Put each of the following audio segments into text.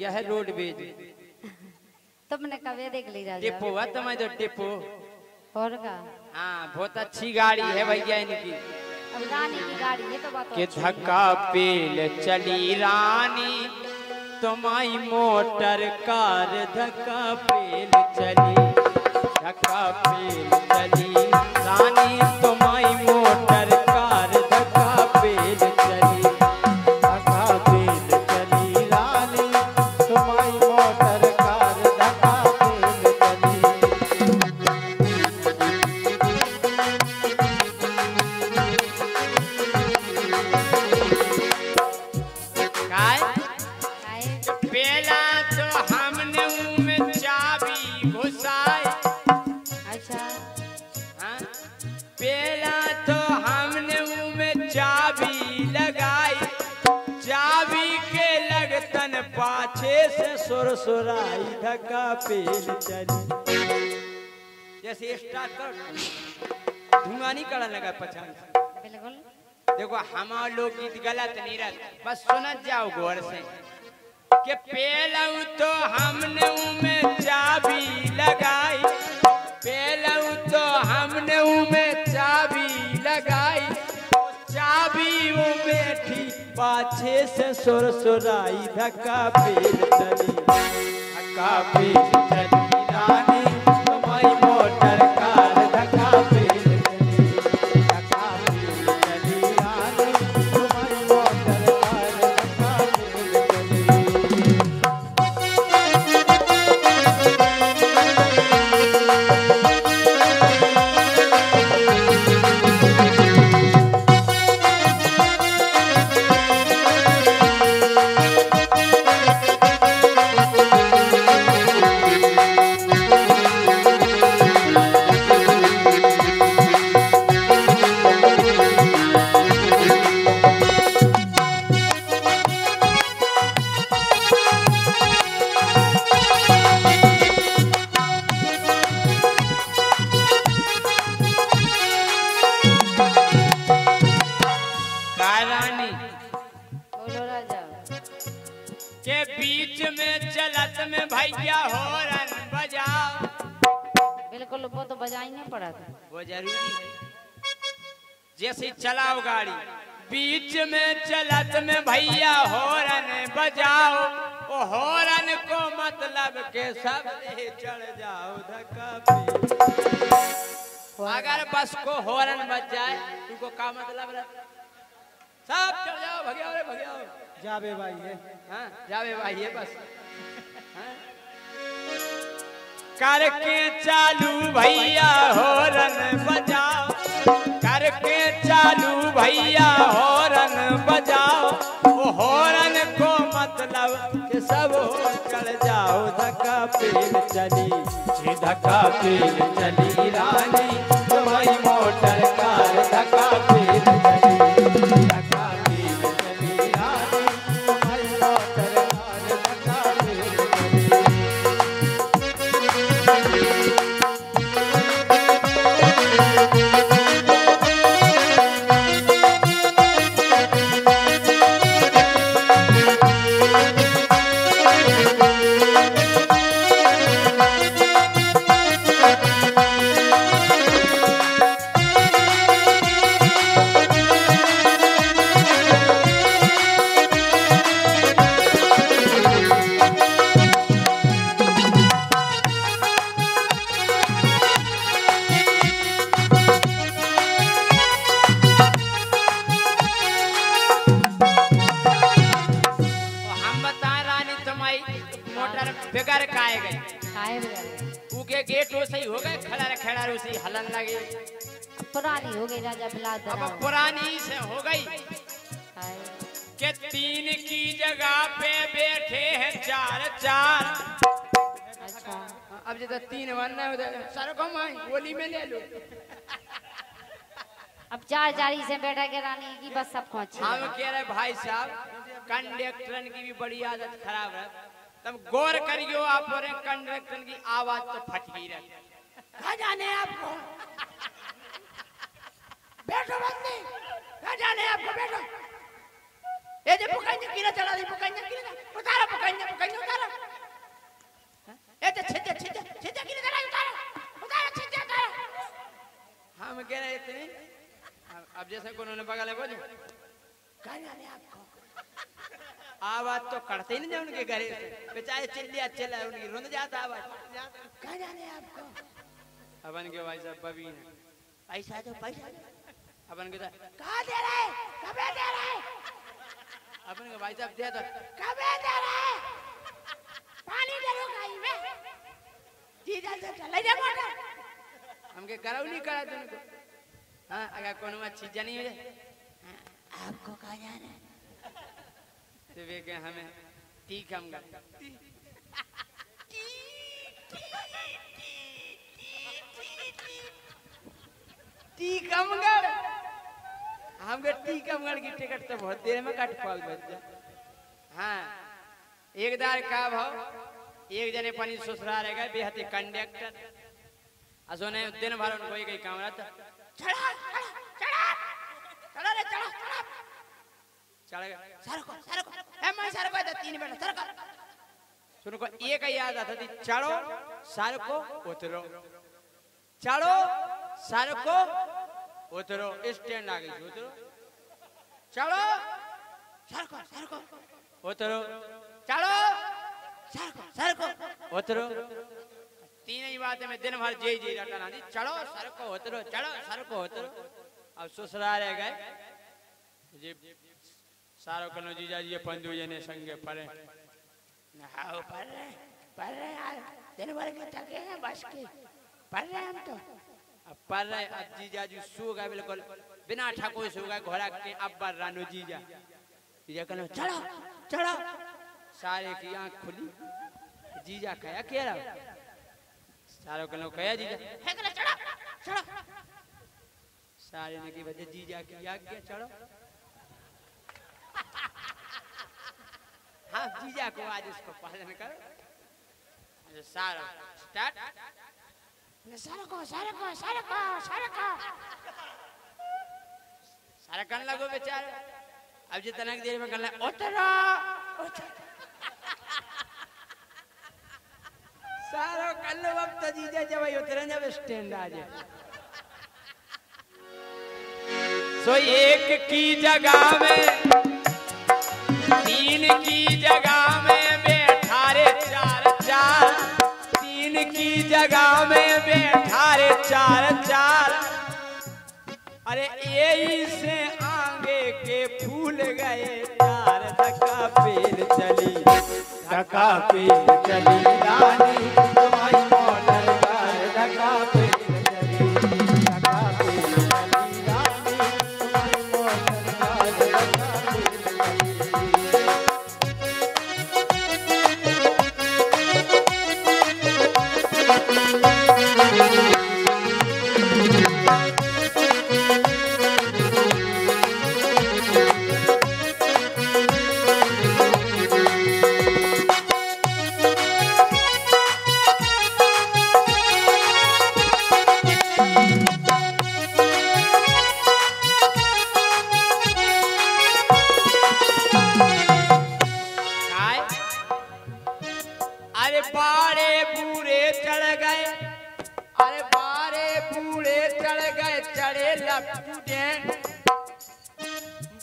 यह है रोडवेज़। तुमने कभी देख ली राजा। टिपो है तुम्हें जो टिपो और का? हाँ बहुत अच्छी गाड़ी है भैया इनकी। अब रानी की गाड़ी ये तो बात के धक्का पेल चली रानी तुम्हारी मोटर कार धक्का पेल चली पाछे से सुर धक्का पेल चली। जैसे स्टार्ट कर धुआँ नहीं करने लगा बिल्कुल देखो, हमारे लोग गीत गलत नहीं रहते। बस सुनत जाओ गौर से। कि पेलऊ तो हमने में चाबी लगाई। पेलऊ तो हमने में चाबी लगाई। चाबी वो बैठी पाछे से सुर सुराई धक्का चली धक्का पेल जैसे चलाओ गाड़ी। बीच में चलत में भैया होरन बजाओ। ओ होरन को मतलब के सब चढ़ जाओ धक्का पे। अगर बस को होरन बज जाए उनको का मतलब सब चढ़ जाओ भगियाओ रे भगियाओ जाबे भाई है। हाँ जावे भाई ये बस। हाँ? करके चालू भैया होरन बजाओ। करके चालू भैया, हॉरन बजाओ। वो हॉरन को मतलब कि सब हो चढ़ जाओ। धक्का पेल चली, धक्का पेल चली रानी। बेगर काए गई खाए बगैर उके गेट वो सही हो गए खड़ा रे खड़ा रे उसी हलन लगे। अब पुरानी हो गई राजा बिला अब पुरानी से हो गई। कि तीन की जगह पे बैठे हैं चार चार। अच्छा। अब जो तीन बनना है उधर सर को माई गोली में ले लो। अब चार जारी से बैठा के रानी की बस सबको अच्छी हम कह रहे भाई साहब कंडक्टर की भी बड़ी आदत खराब है। तब गौर करियो आप और कंडक्टर की आवाज़ तो फट ही रही कहा जाने आपको। बैठो बंदी कहा जाने आपको बैठो। ये जे पुकंज किना चला दी पुकंज किना उतारा पुकंज पुकंज उतारा। ये तो जे छिजे छिजे छिजे किना चला उतारा। उतारा छिजे उतारा। हम कह रहे थे अब जैसे को ने बगा तो ही नहीं उनके घरे से बेचारे चिल्लिया चिल्ला उनकी रुंद जाता आवाज़। कहा जाने आपको। अपन के भाई साहब बबी ने पैसा दो पैसा दो अपन के कहा दे रहे कबे दे रहे अपन के भाई साहब दे दो कबे दे रहे पानी दे दो गाई में? जी जा से चले जा मोटर हमके कराऊ नहीं करा तुमको हाँ अगर कोनो अच्छी जनी हो जाए। हाँ, आपको कहा जाना है? तो वे हमें ठीक है हम टीकमगढ़ हमके टीकमगढ़ की टिकट तो बहुत देर में कट पाल बच जा हाँ एक दार का भाव, एक जने पानी ससुराल गए बेहती कंडक्टर असोने दिन भर उनको एक ही काम रहता चढ़ा चढ़ा चढ़ा चढ़ा रे चढ़ा चढ़ा चढ़ गया सरको सरको ए मैं सरको तो तीन मिनट सरको सुनो को, एक याद आता थी चढ़ो सरको उतरो। चढ़ो सरको उतरो स्टैंड आ गई उतरो। चढ़ो सरको सरको उतरो। चढ़ो सरको सरको उतरो। तीन ही बातें में दिन भर जय जय रटना थी। चढ़ो सरको उतरो चढ़ो सरको उतरो। अब ससुराल गए। सारो कनो जीजा जी पंदू जने संगे पढ़ रहे पढ़ रहे यार दिन भर के थके हैं बस के। पढ़ रहे हम तो। अब पढ़ रहे अब जीजा जी सो गए बिल्कुल। बिना ठको सो गए घोड़ा के अब्बर रानो जीजा। जीजा कहने चढ़ो चढ़ो। सारे की आँख खुली। जीजा कया कह रहा सारो कहने कया जीजा। है कहने चढ़ो चढ़ो। सारे ने की वजह जीजा की आज्ञा चढ़ो। हाँ जीजा को आज इसको पालन करो। सारा स्टार्ट सारा को सारा को सारा को सारा को। सारा करने लगो बेचारे। अब जितना देर में करना उतरा उतरा। सारा कर लो अब तो जीजा जब उतरे जब स्टैंड आ जाए। सो एक की जगह में तीन की जगह में बैठा रे चार चार। तीन की जगह में बैठा रे चार चार। अरे यही से आगे के फूल गए, चार चली, धक्का पे चली, रानी।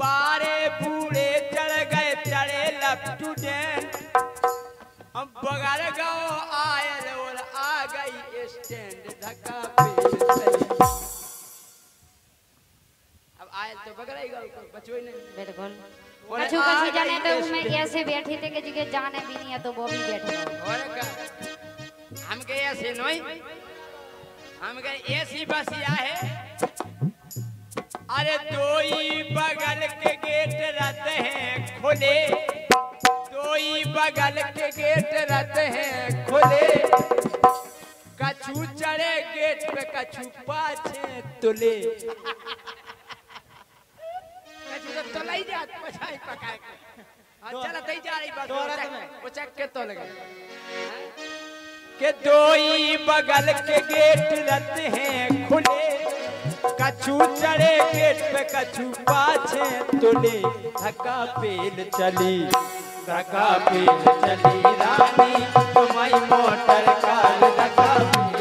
बारे बूढ़े चढ़ गए चढ़े लेफ्टिनेंट हम बगल गाँव आयल और आ गई स्टैंड धक्का पे अब आयल तो बगल गई बचो नहीं। बिल्कुल। बोले, कछु कछु जाने तो मैं ऐसे बैठी थे कि जिगे जाने भी नहीं है तो वो भी बैठे। और का हमके ऐसे नहीं। हमके ऐसी बसिया है। अरे दो ही बगल के गेट रहते हैं खुले। दो ही बगल के गेट रहते हैं खुले। कछु चढ़े गेट पे कछु पाछे तुले। कछु तो तुलाई जात पछाई पकाए के। जा रही। वो चक के तो लगे। के दो ही बगल के गेट रहते हैं खुले। कछु चढ़े पेट पे, कछु पाछे तुले, धक्का पेल चली। धक्का पेल चली, रानी तुम्हारी मोटर काल, धक्का